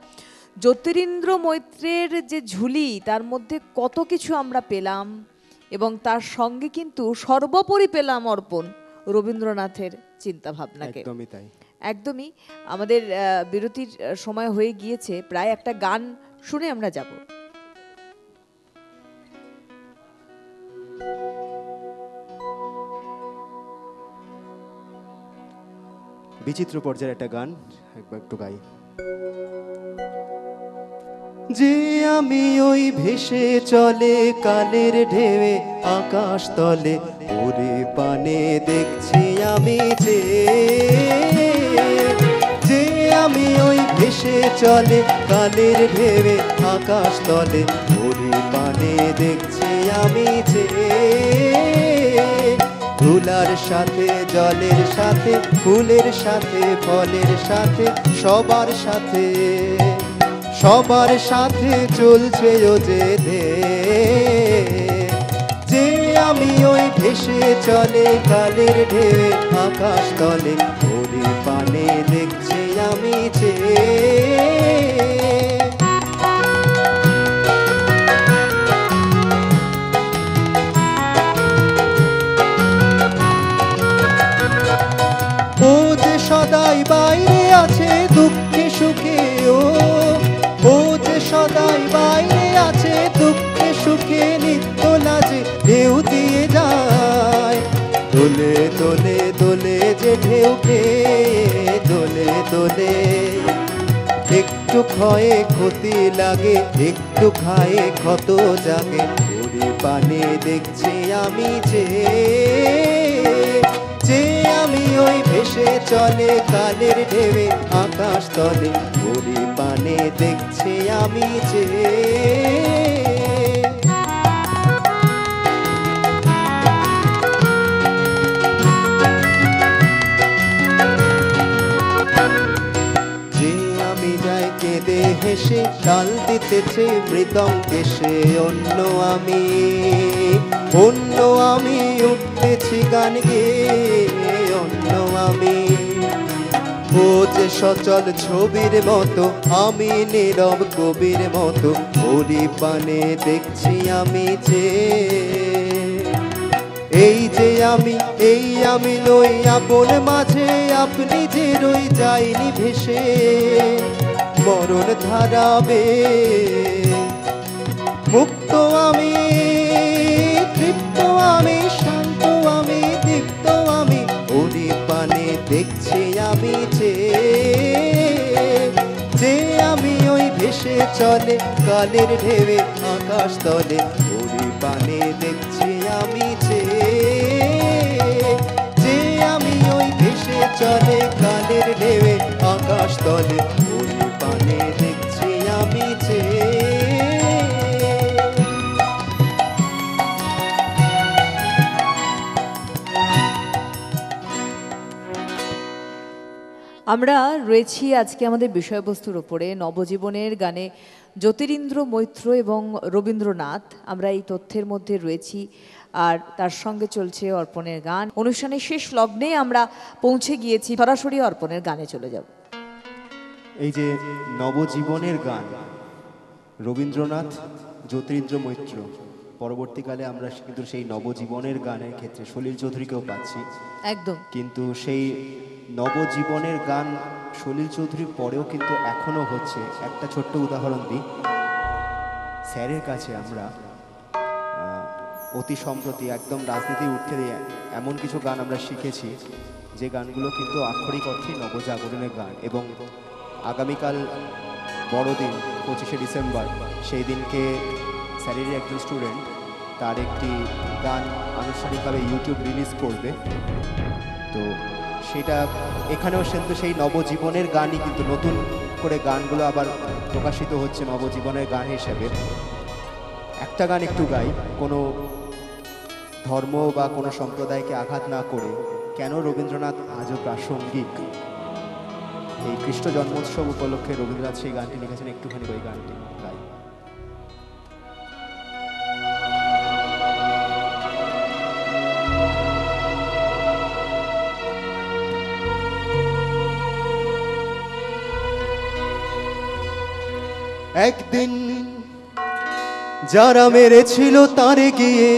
Speaker 1: জ্যোতিরিন্দ্র মৈত্রের যে ঝুলি, তার মধ্যে কত কিছু আমরা পেলাম? এবং তার সঙ্গে কিন্তু সর্বোপরি পেলাম অর্পণ রবীন্দ্রনাথের চিন্তাভাবনাকে।
Speaker 2: একদমই তাই।
Speaker 1: একদমই। আমাদের বিরতির সময় হয়ে গিয়েছে। প্রায় একটা গান শুনে আমরা যাব।
Speaker 2: বিচিত্র পর্যায়ের একটা গান একবার একটু গাই। যে আমি ওই ভেসে চলে কালের ঢেউে আকাশ তলে, ওরে পানে দেখছি আমি যে। যে আমি ওই ভেসে চলে কালের ঢেউে আকাশ তলে, ওরে পানে দেখছি আমি যে। ধুলার সাথে, জলের সাথে, ফুলের সাথে, ফলের সাথে, সবার সাথে। সবার সাথে চলছে ও যে যে আমি ওই ভেসে চলে, কালের ঢেউ, আকাশ তলে ওরে পানে দেখছি আমি যে যে ঢেউ খেয়ে দোলে দোলে। একটু ক্ষয়ে ক্ষতি লাগে, একটু খায়ে ক্ষত জাগে। ওরে পানে দেখছি আমি যে যে আমি ওই ভেসে চলে কালের ঢেবে আকাশ তলে। ওরে পানে দেখছি আমি যে তাল দিতেছে মৃদঙ্গে সে অন্য আমি অন্য আমি উঠতেছি গান গেয়ে, অন্য আমি। ও যে সচল ছবির মতো, আমি নীরব কবির মতো ওরি পানে দেখছি আমি যে। এই যে আমি, এই আমি নই, আপন মাঝে আপনি যে রই, যাইনি ভেসে। মরণ ধারাবে। মুক্ত আমি, তৃপ্ত আমি, শান্ত আমি, দীপ্ত আমি ওরি পানে দেখছি আমি যে যে আমি ওই ভেসে চলে, কালের ঢেবে আকাশ তলে ওরি পানে দেখছি আমি যে যে আমি ওই ভেসে চলে, কালের ঢেবে আকাশ তলে
Speaker 1: আমরা রয়েছি আজকে আমাদের বিষয়বস্তুর ওপরে। নবজীবনের গানে জ্যোতিরিন্দ্র মৈত্র এবং রবীন্দ্রনাথ, আমরা এই তথ্যের মধ্যে রয়েছি। আর তার সঙ্গে চলছে অর্পণের গান। অনুষ্ঠানের শেষ লগ্নে আমরা পৌঁছে গিয়েছি। সরাসরি অর্পণের গানে চলে যাব।
Speaker 3: এই যে নবজীবনের গান, রবীন্দ্রনাথ জ্যোতিরিন্দ্র মৈত্র পরবর্তীকালে আমরা কিন্তু সেই নবজীবনের গানের ক্ষেত্রে সলিল চৌধুরীকেও পাচ্ছি।
Speaker 1: একদম।
Speaker 3: কিন্তু সেই নবজীবনের গান সলিল চৌধুরীর পরেও কিন্তু এখনও হচ্ছে। একটা ছোট্ট উদাহরণ দিই। স্যারের কাছে আমরা অতি সম্প্রতি একদম রাজনীতি উঠতে দিয়ে এমন কিছু গান আমরা শিখেছি যে গানগুলো কিন্তু আক্ষরিক অর্থেই নবজাগরণের গান এবং আগামীকাল বড়দিন পঁচিশে ডিসেম্বর সেই দিনকে স্যারেরই একজন স্টুডেন্ট, তার একটি গান আনুষ্ঠানিকভাবে ইউটিউব রিলিজ করবে। তো সেটা এখানেও কিন্তু সেই নবজীবনের গানই কিন্তু নতুন করে গানগুলো আবার প্রকাশিত হচ্ছে নবজীবনের গান হিসেবে। একটা গান একটু গাই, কোনো ধর্ম বা কোনো সম্প্রদায়কে আঘাত না করে কেন রবীন্দ্রনাথ আজও প্রাসঙ্গিক? এই কৃষ্ণ জন্মোৎসব উপলক্ষে রবীন্দ্রনাথ সেই গানটি লিখেছেন, একটুখানি ওই গানটি গাই।
Speaker 2: একদিন যারা মেরেছিল তারে গিয়ে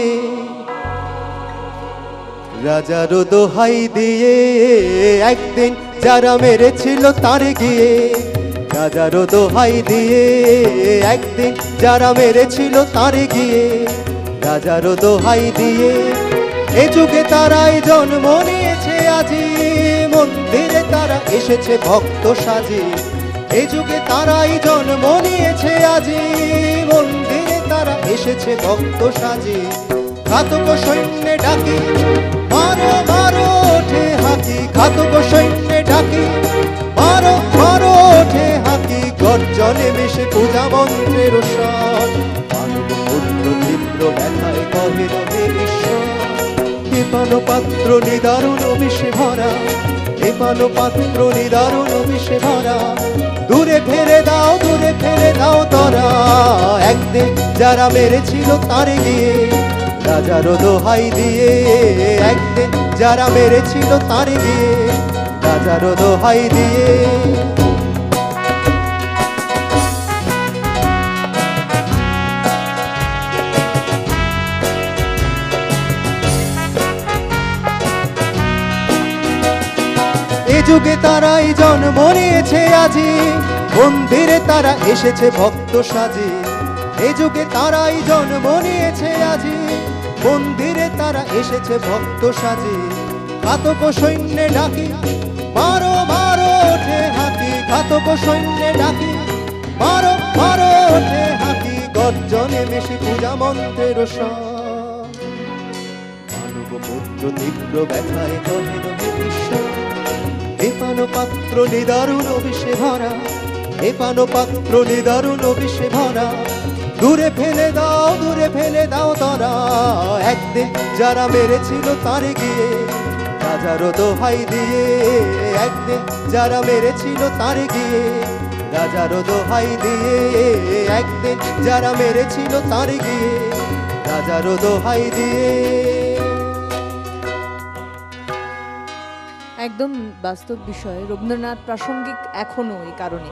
Speaker 2: রাজার দোহাই দিয়ে একদিন যারা মেরেছিল তারে গিয়ে রাজার দোহাই দিয়ে একদিন যারা মেরেছিল তারে গিয়ে রাজার দোহাই দিয়ে এ যুগে তারাই জন্ম নিয়েছে, আজি মন্দিরে তারা এসেছে ভক্ত সাজে এ যুগে তারাই জন্ম নিয়েছে আজি। মন্দিরে তারা এসেছে ভক্ত সাজে। ঘাতক সৈন্যে ডাকে, মারো মারো, ওঠে হাতি। ঘাতক সৈন্যে ডাকে, মারো মারো, ওঠে হাতি। গর্জনে মিশে পূজা মন্ত্রের পুত্র তীব্র ব্যথায় কহে রবে ঈশ্বর পাত্র নিদারুণ বিষে ভরা। এপানো পাত্র নিদারুণ বিষে ভরা। দূরে ফেরে দাও, দূরে ফেলে দাও তরা। একদিন যারা মেরেছিল তারে গিয়ে রাজার দোহাই দিয়ে। একদিন যারা মেরেছিল তারে গিয়ে রাজার দোহাই দিয়ে। যুগে তারাই জন্ম নিয়েছে আজি। মন্দিরে তারা এসেছে ভক্ত সাজে। এ যুগে তারাই জন্ম নিয়েছে আজি। মন্দিরে তারা এসেছে ভক্ত সাজে। ঘাতক সৈন্যে ডাকি, মারো মারো, ওঠে হাতি। ঘাতক সৈন্যে ডাকি, মারো মারো, ওঠে হাতি। গর্জনে মেশি পূজা মন্ত্রের সব মানব পুত্র তীব্র ব্যথায় কহে রবে বিশ্ব এপানো পাত্র নিদারুণ বিষে ভরা এপানো পাত্র নিদারুণ বিষে ভরা দূরে ফেলে দাও, দূরে ফেলে দাও তারা। একদিন যারা মেরেছিল তারে গিয়ে রাজার দোহাই দিয়ে। একদিন যারা মেরেছিল তারে গিয়ে রাজার দোহাই দিয়ে। একদিন যারা মেরেছিল তারে গিয়ে রাজার দোহাই দিয়ে।
Speaker 1: একদম বাস্তব বিষয়। রবীন্দ্রনাথ প্রাসঙ্গিক এখনও এই কারণে।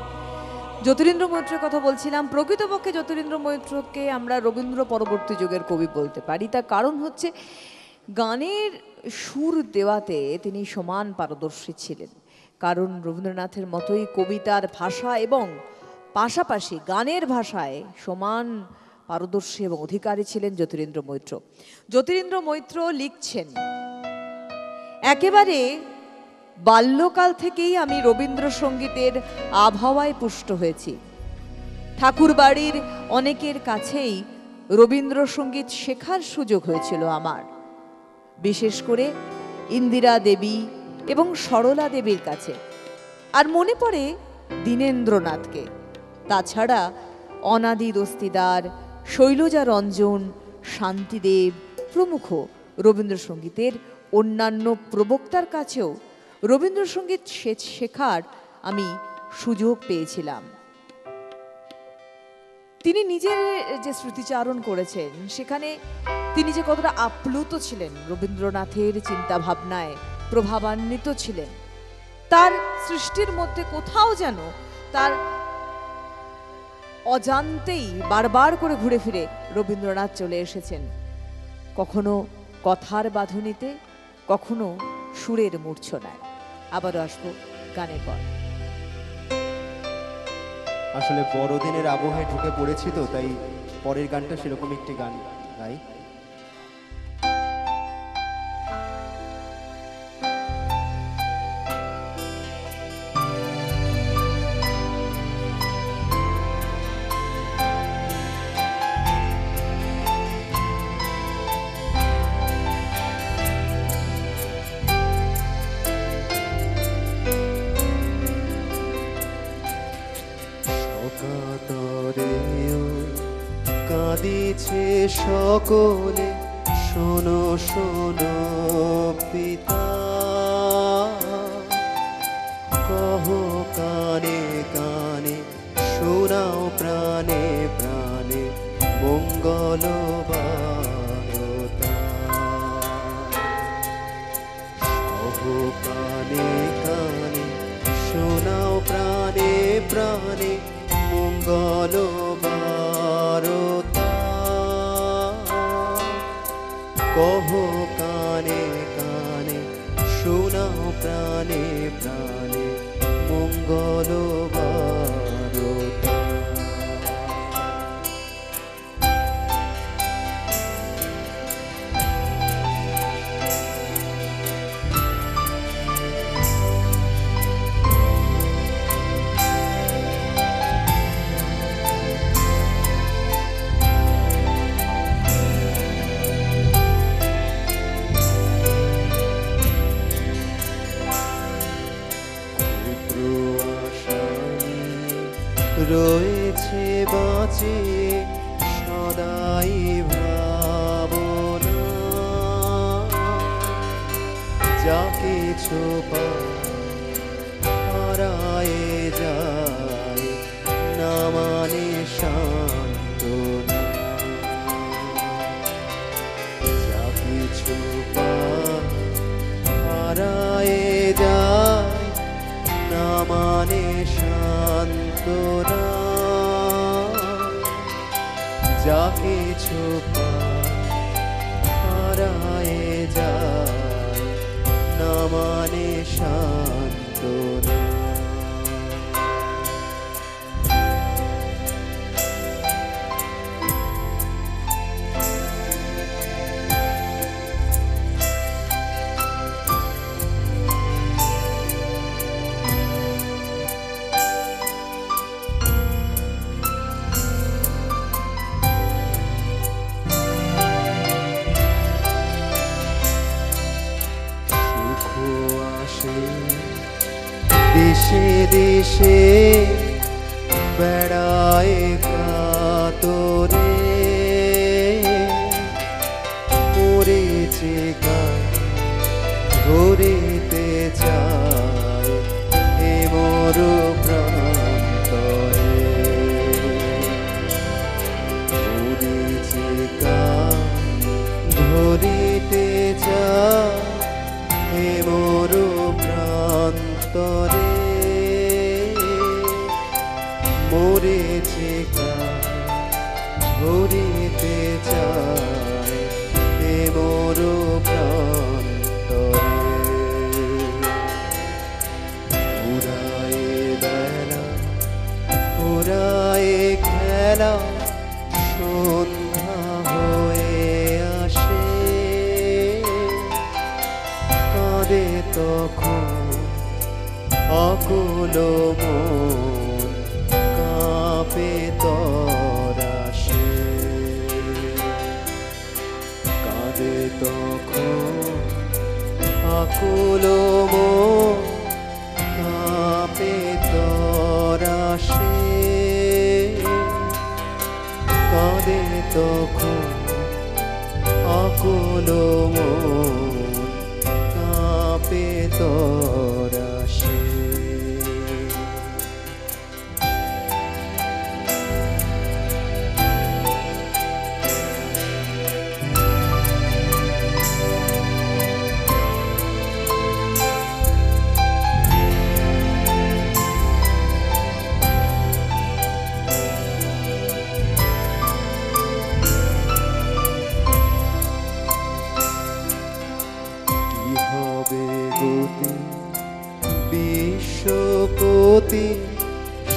Speaker 1: জ্যোতিরিন্দ্র মৈত্রের কথা বলছিলাম। প্রকৃতপক্ষে জ্যোতিরিন্দ্র মৈত্রকে আমরা রবীন্দ্র পরবর্তী যুগের কবি বলতে পারি। তার কারণ হচ্ছে, গানের সুর দেওয়াতে তিনি সমান পারদর্শী ছিলেন। কারণ রবীন্দ্রনাথের মতোই কবিতার ভাষা এবং পাশাপাশি গানের ভাষায় সমান পারদর্শী এবং অধিকারী ছিলেন জ্যোতিরেন্দ্র মৈত্র। জ্যোতিরেন্দ্র মৈত্র লিখছেন, একেবারে বাল্যকাল থেকেই আমি রবীন্দ্রসঙ্গীতের আবহাওয়ায় পুষ্ট হয়েছি। ঠাকুরবাড়ির অনেকের কাছেই রবীন্দ্রসঙ্গীত শেখার সুযোগ হয়েছিল আমার। বিশেষ করে ইন্দিরা দেবী এবং সরলা দেবীর কাছে। আর মনে পড়ে দীনেন্দ্রনাথকে। তাছাড়া অনাদি দস্তিদার, শৈলজা রঞ্জন, শান্তিদেব প্রমুখ রবীন্দ্রসঙ্গীতের অন্যান্য প্রবক্তার কাছেও রবীন্দ্রসঙ্গীত শেখার আমি সুযোগ পেয়েছিলাম। তিনি নিজের যে স্মৃতিচারণ করেছেন, সেখানে তিনি যে কতটা আপ্লুত ছিলেন, রবীন্দ্রনাথের চিন্তা ভাবনায় প্রভাবান্বিত ছিলেন। তার সৃষ্টির মধ্যে কোথাও যেন তার অজান্তেই বারবার করে ঘুরে ফিরে রবীন্দ্রনাথ চলে এসেছেন। কখনো কথার বাঁধুনিতে, কখনো সুরের মূর্ছনায়। আবারও আসব গানের পর।
Speaker 3: আসলে বড়দিনের আবহে ঢুকে পড়েছি তো, তাই পরের গানটা সেরকম একটি গান গাই
Speaker 2: সকলে কহ কানে কানে শোনাও প্রাণে প্রাণে মঙ্গল see. কি হবে গতি? বিশ্বপতি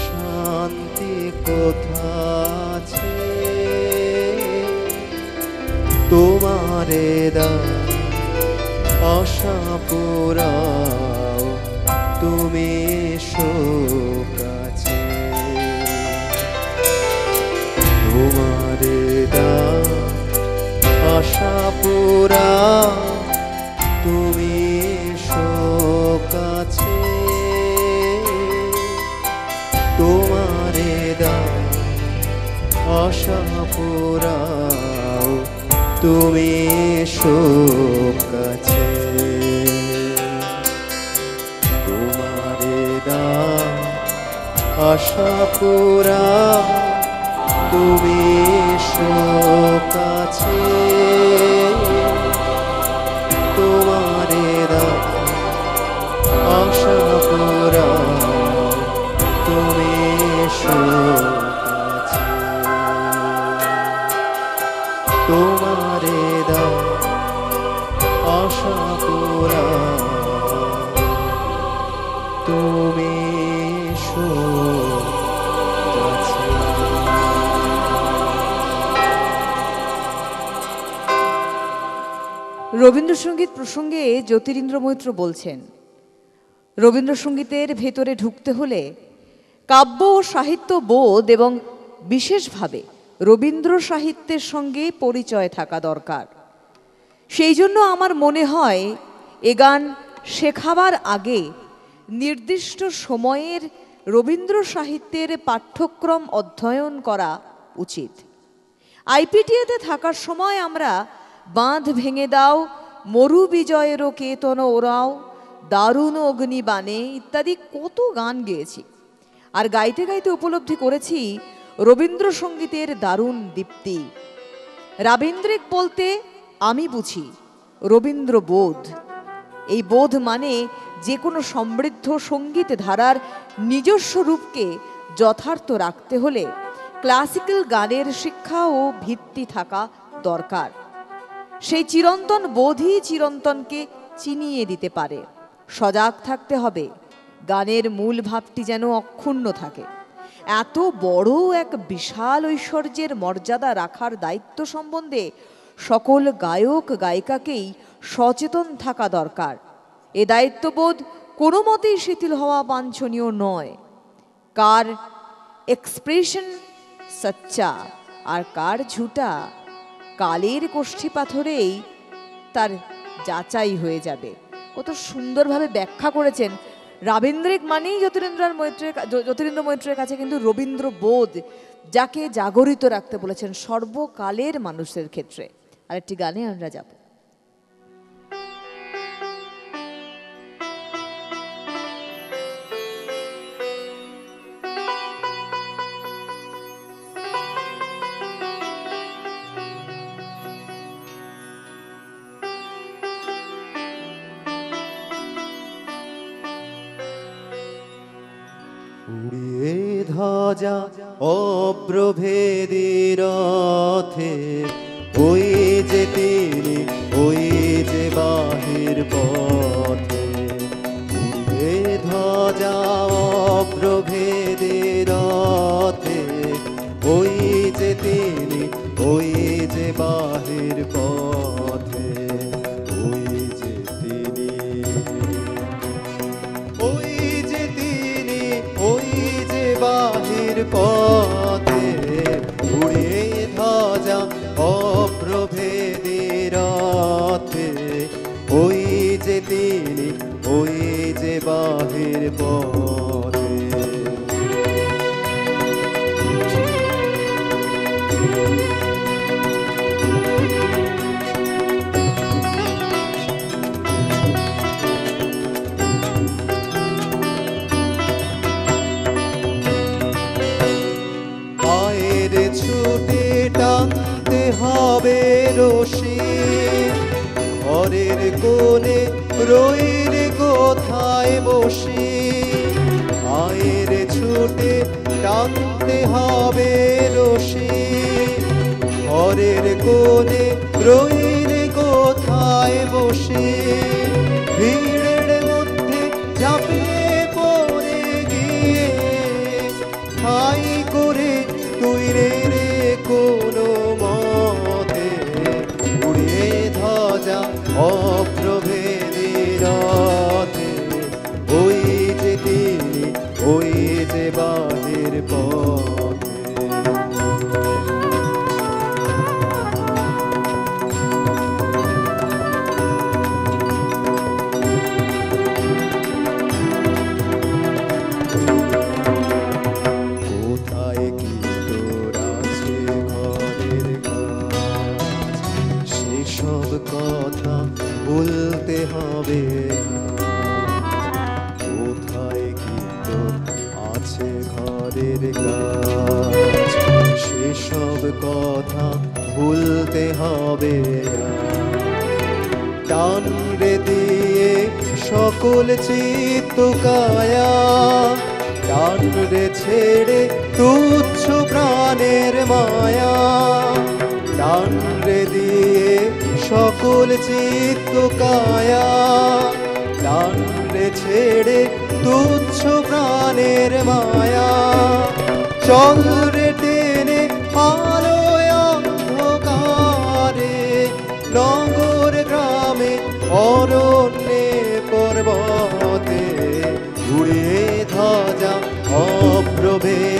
Speaker 2: শান্তি কোথা আছে তোমারে দা আশা পুরাও তুমি কাছে। তোমারে দা আশা পুরা কাছে। তোমারে দা আশা পুরাও তুমি এসো কাছে। তোমারে দা আশা পুরা তুমি এসো কাছে।
Speaker 1: রবীন্দ্রসঙ্গীত প্রসঙ্গে জ্যোতিরিন্দ্র মৈত্র বলছেন, রবীন্দ্রসঙ্গীতের ভেতরে ঢুকতে হলে কাব্য ও সাহিত্য বোধ এবং বিশেষভাবে রবীন্দ্র সাহিত্যের সঙ্গে পরিচয় থাকা দরকার। সেই জন্য আমার মনে হয়, এ গান শেখাবার আগে নির্দিষ্ট সময়ের রবীন্দ্র সাহিত্যের পাঠ্যক্রম অধ্যয়ন করা উচিত। আইপিটিএতে থাকার সময় আমরা বাঁধ ভেঙে দাও, মরু বিজয়েরও কেতন ওরাও দারুণ অগ্নিবাণে ইত্যাদি কত গান গেয়েছি। আর গাইতে গাইতে উপলব্ধি করেছি রবীন্দ্রসঙ্গীতের দারুণ দীপ্তি। রাবীন্দ্রিক বলতে আমি বুঝি, রবীন্দ্র বোধ। এই বোধ মানে যে কোনো সমৃদ্ধ সংগীত ধারার নিজস্ব রূপকে যথার্থ রাখতে হলে ক্লাসিক্যাল গানের শিক্ষা ও ভিত্তি থাকা দরকার। সেই চিরন্তন বোধই চিরন্তনকে চিনিয়ে দিতে পারে। সজাগ থাকতে হবে। গানের মূল ভাবটি যেন অক্ষুণ্ণ থাকে। এত বড় এক বিশাল ঐশ্বর্যের মর্যাদা রাখার দায়িত্ব সম্বন্ধে সকল গায়ক গায়িকাকেই সচেতন থাকা দরকার। এ দায়িত্ববোধ কোনো মতেই শিথিল হওয়া বাঞ্ছনীয় নয়। কার এক্সপ্রেশন সচ্চা আর কার ঝুটা কালের কোষ্ঠী পাথরেই তার যাচাই হয়ে যাবে। কত সুন্দরভাবে ব্যাখ্যা করেছেন। রাবীন্দ্রিক মানেই জ্যোতিরেন্দ্র মৈত্রের জ্যোতিরেন্দ্র মৈত্রের কাছে কিন্তু রবীন্দ্র বোধ, যাকে জাগরিত রাখতে বলেছেন সর্বকালের মানুষের ক্ষেত্রে। আরেকটি গানে আমরা যাব।
Speaker 2: বাহির কথা বলতে হবে। কোথায় কি আছে ঘরের কাজ সেসব কথা বলতে হবে। টান দিয়ে সকল চিত্ত কায়া টান ছেড়ে তুচ্ছ প্রাণের মায়া টান সকল চিত্ত কায়া। রে ছেড়ে তুচ্ছ প্রাণের মায়া। চল টেনে আলোয় অন্ধকারে নগর গ্রামে অরণ্যে পর্বতে উড়িয়ে ধ্বজা অপ্রভেদে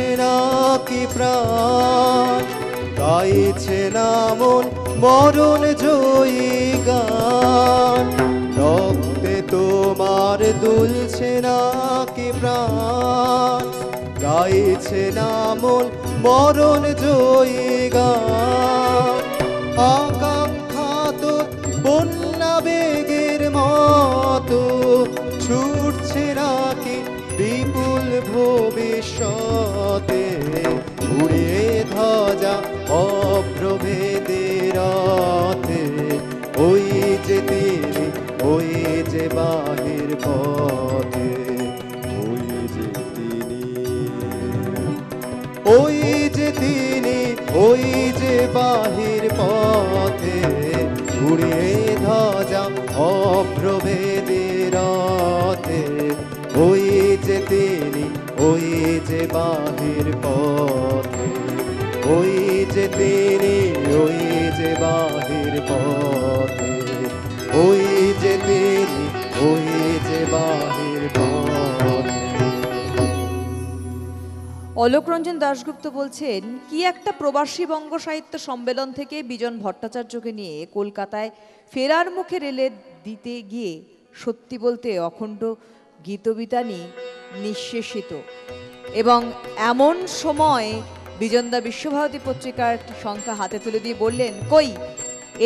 Speaker 2: দুলছে নাকি প্রাণ? গাইছে না মন মরণ জয়ী গান। রক্তে তোমার দুলছে নাকি প্রাণ? গাইছে না মন মরণ জয়ী গান। অপ্রভেদে রথে ওই যে তিনি ওই যে বাহির পথে, ওই যে তিনি। ওই যে তিনি, ওই যে বাহির পথে উড়িয়ে ধ্বজা অপ্রভেদে রথে ওই যে তিনি, ওই যে বাহির
Speaker 1: অলোক রঞ্জন দাশগুপ্ত বলছেন, কি একটা প্রবাসী বঙ্গ সাহিত্য সম্মেলন থেকে বিজন ভট্টাচার্যকে নিয়ে কলকাতায় ফেরার মুখে রেলে দিতে গিয়ে সত্যি বলতে অখণ্ড গীতবিতানি নিঃশেষিত। এবং এমন সময় বিজনদা বিশ্বভারতী পত্রিকার সংখ্যা হাতে তুলে দিয়ে বললেন, কই,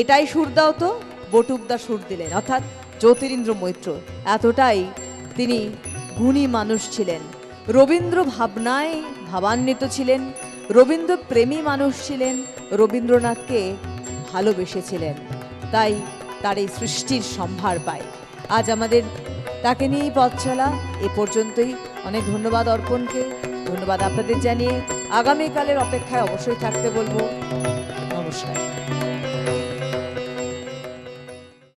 Speaker 1: এটাই সুর দাও তো, বটুকদা সুর দিলেন, অর্থাৎ জ্যোতিরিন্দ্র মৈত্র। এতটাই তিনি গুণী মানুষ ছিলেন। রবীন্দ্র ভাবনায় ভাবান্বিত ছিলেন, রবীন্দ্র প্রেমী মানুষ ছিলেন, রবীন্দ্রনাথকে ভালোবেসেছিলেন। তাই তার এই সৃষ্টির সম্ভার পায় আজ আমাদের তাকে নিয়েই পথ চলা, এ পর্যন্তই। অনেক ধন্যবাদ অর্পণকে। ধন্যবাদ আপনাদের জানিয়ে আগামীকালের অপেক্ষায় অবশ্যই থাকতে বলব।